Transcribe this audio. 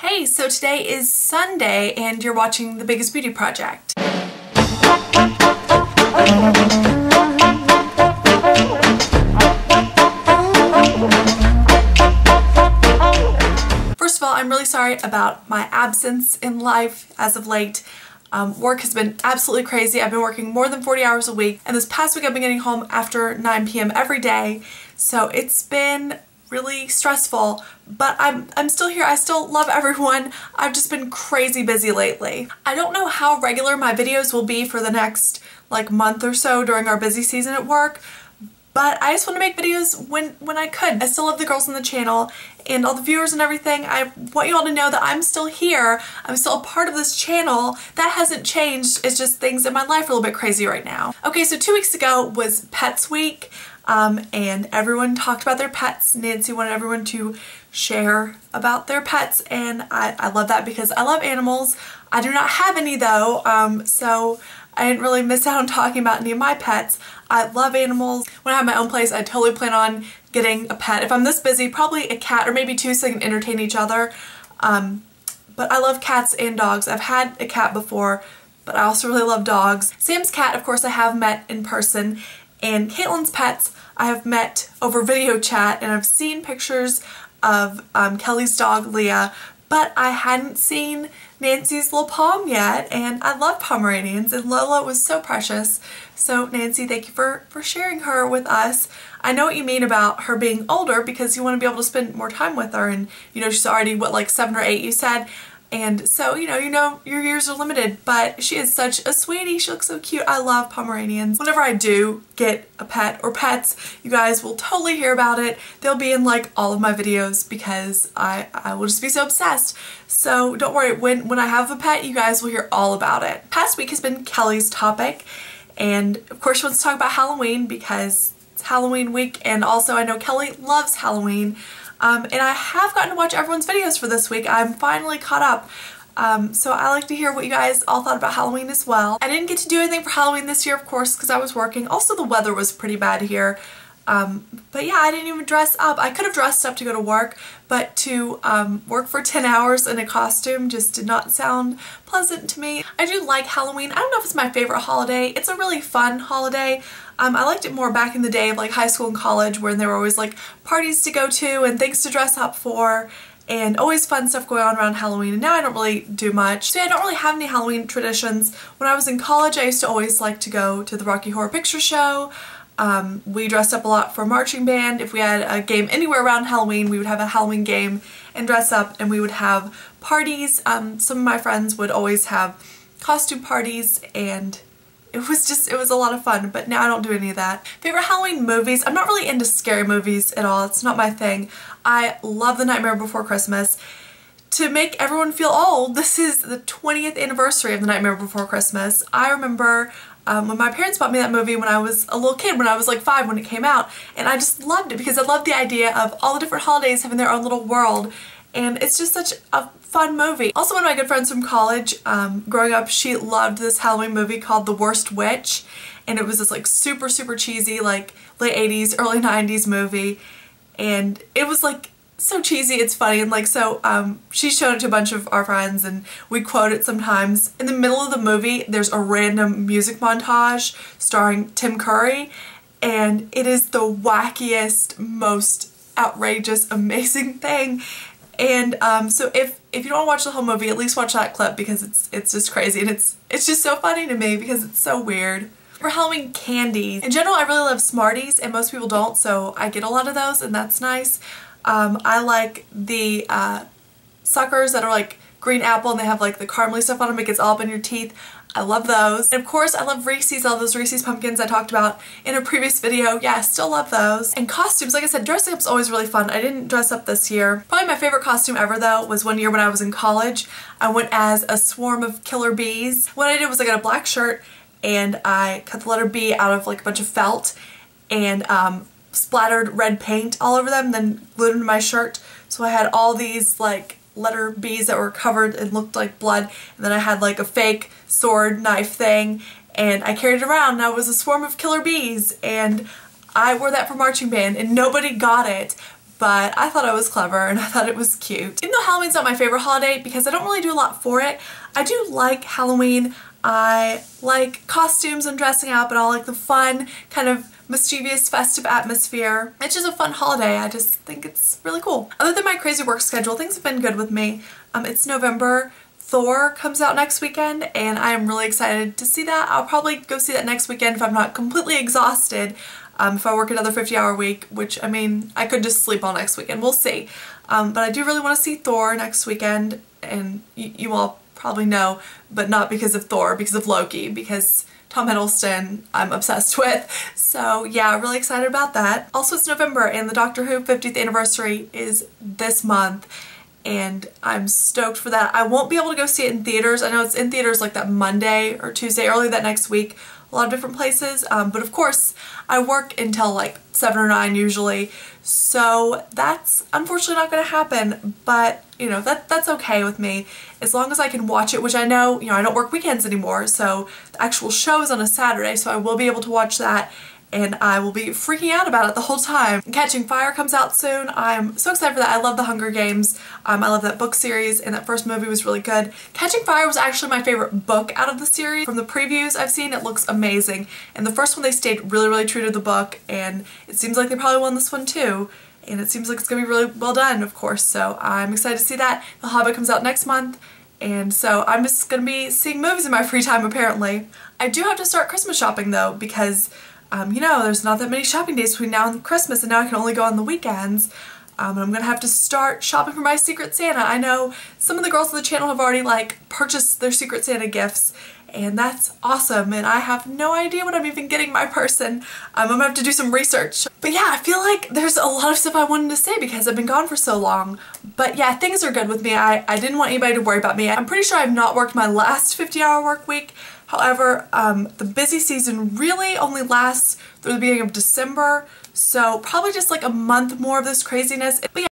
Hey, so today is Sunday and you're watching The Big Is Beauty Project. First of all, I'm really sorry about my absence in life as of late. Um, work has been absolutely crazy. I've been working more than 40 hours a week and this past week I've been getting home after 9 p.m. every day. So it's been really stressful, but I'm, I'm still here. I still love everyone. I've just been crazy busy lately. I don't know how regular my videos will be for the next like month or so during our busy season at work, but I just want to make videos when, when I could. I still love the girls on the channel and all the viewers and everything. I want you all to know that I'm still here. I'm still a part of this channel. That hasn't changed. It's just things in my life are a little bit crazy right now. Okay, so two weeks ago was Pets Week. Um, and everyone talked about their pets. Nancy wanted everyone to share about their pets and I, I love that because I love animals. I do not have any though, um, so I didn't really miss out on talking about any of my pets. I love animals. When I have my own place, I totally plan on getting a pet. If I'm this busy, probably a cat or maybe two so they can entertain each other. Um, but I love cats and dogs. I've had a cat before, but I also really love dogs. Sam's cat, of course, I have met in person and Caitlin's pets I have met over video chat and I've seen pictures of um, Kelly's dog Leah but I hadn't seen Nancy's little Pom yet and I love Pomeranians and Lola was so precious. So Nancy thank you for for sharing her with us. I know what you mean about her being older because you want to be able to spend more time with her and you know she's already what like seven or eight you said and so, you know, you know your years are limited, but she is such a sweetie. She looks so cute. I love Pomeranians. Whenever I do get a pet or pets, you guys will totally hear about it. They'll be in like all of my videos because I, I will just be so obsessed. So don't worry, when, when I have a pet, you guys will hear all about it. Past week has been Kelly's topic. And of course she wants to talk about Halloween because it's Halloween week and also I know Kelly loves Halloween. Um, and I have gotten to watch everyone's videos for this week. I'm finally caught up. Um, so I like to hear what you guys all thought about Halloween as well. I didn't get to do anything for Halloween this year, of course, because I was working. Also, the weather was pretty bad here. Um, but yeah, I didn't even dress up. I could have dressed up to go to work, but to um, work for 10 hours in a costume just did not sound pleasant to me. I do like Halloween. I don't know if it's my favorite holiday. It's a really fun holiday. Um, I liked it more back in the day of like high school and college when there were always like parties to go to and things to dress up for and always fun stuff going on around Halloween and now I don't really do much. So I don't really have any Halloween traditions. When I was in college I used to always like to go to the Rocky Horror Picture Show. Um, we dressed up a lot for marching band. If we had a game anywhere around Halloween, we would have a Halloween game and dress up and we would have parties. Um, some of my friends would always have costume parties and it was just, it was a lot of fun, but now I don't do any of that. Favorite Halloween movies? I'm not really into scary movies at all. It's not my thing. I love The Nightmare Before Christmas. To make everyone feel old, this is the 20th anniversary of The Nightmare Before Christmas. I remember um, when my parents bought me that movie when I was a little kid, when I was like five when it came out, and I just loved it because I loved the idea of all the different holidays having their own little world and it's just such a fun movie. Also one of my good friends from college, um, growing up, she loved this Halloween movie called The Worst Witch and it was this like super super cheesy like late 80s early 90s movie and it was like so cheesy it's funny and like so um she's shown it to a bunch of our friends and we quote it sometimes in the middle of the movie there's a random music montage starring Tim Curry and it is the wackiest most outrageous amazing thing and um, so if if you don't watch the whole movie, at least watch that clip because it's it's just crazy and it's it's just so funny to me because it's so weird. For Halloween candies, in general I really love Smarties and most people don't so I get a lot of those and that's nice. Um, I like the uh, suckers that are like green apple and they have like the caramely stuff on them. It gets all up in your teeth. I love those. And of course, I love Reese's, all those Reese's pumpkins I talked about in a previous video. Yeah, I still love those. And costumes, like I said, dressing up's is always really fun. I didn't dress up this year. Probably my favorite costume ever though was one year when I was in college. I went as a swarm of killer bees. What I did was I got a black shirt and I cut the letter B out of like a bunch of felt and um, splattered red paint all over them, then glued them to my shirt. So I had all these like letter B's that were covered and looked like blood and then I had like a fake sword knife thing and I carried it around and I was a swarm of killer bees and I wore that for marching band and nobody got it but I thought I was clever and I thought it was cute. Even though Halloween's not my favorite holiday because I don't really do a lot for it, I do like Halloween. I like costumes and dressing up and all like the fun kind of mischievous festive atmosphere. It's just a fun holiday. I just think it's really cool. Other than my crazy work schedule, things have been good with me. Um, it's November. Thor comes out next weekend and I am really excited to see that. I'll probably go see that next weekend if I'm not completely exhausted. Um, if I work another 50 hour week, which I mean, I could just sleep all next weekend. We'll see. Um, but I do really want to see Thor next weekend and you all probably know, but not because of Thor, because of Loki, because Tom Hiddleston I'm obsessed with. So yeah, really excited about that. Also it's November and the Doctor Who 50th anniversary is this month and I'm stoked for that. I won't be able to go see it in theaters. I know it's in theaters like that Monday or Tuesday, early that next week, lot of different places. Um, but of course, I work until like 7 or 9 usually, so that's unfortunately not going to happen, but you know, that that's okay with me. As long as I can watch it, which I know, you know, I don't work weekends anymore, so the actual show is on a Saturday, so I will be able to watch that and I will be freaking out about it the whole time. Catching Fire comes out soon. I'm so excited for that. I love the Hunger Games. Um, I love that book series and that first movie was really good. Catching Fire was actually my favorite book out of the series. From the previews I've seen, it looks amazing. And the first one they stayed really, really true to the book and it seems like they probably won this one too. And it seems like it's going to be really well done, of course, so I'm excited to see that. The Hobbit comes out next month, and so I'm just going to be seeing movies in my free time apparently. I do have to start Christmas shopping though because um, you know, there's not that many shopping days between now and Christmas and now I can only go on the weekends. Um, I'm gonna have to start shopping for my Secret Santa. I know some of the girls on the channel have already like purchased their Secret Santa gifts and that's awesome and I have no idea what I'm even getting my person. Um, I'm gonna have to do some research. But yeah, I feel like there's a lot of stuff I wanted to say because I've been gone for so long. But yeah, things are good with me. I, I didn't want anybody to worry about me. I'm pretty sure I've not worked my last 50 hour work week. However, um, the busy season really only lasts through the beginning of December, so probably just like a month more of this craziness. But yeah,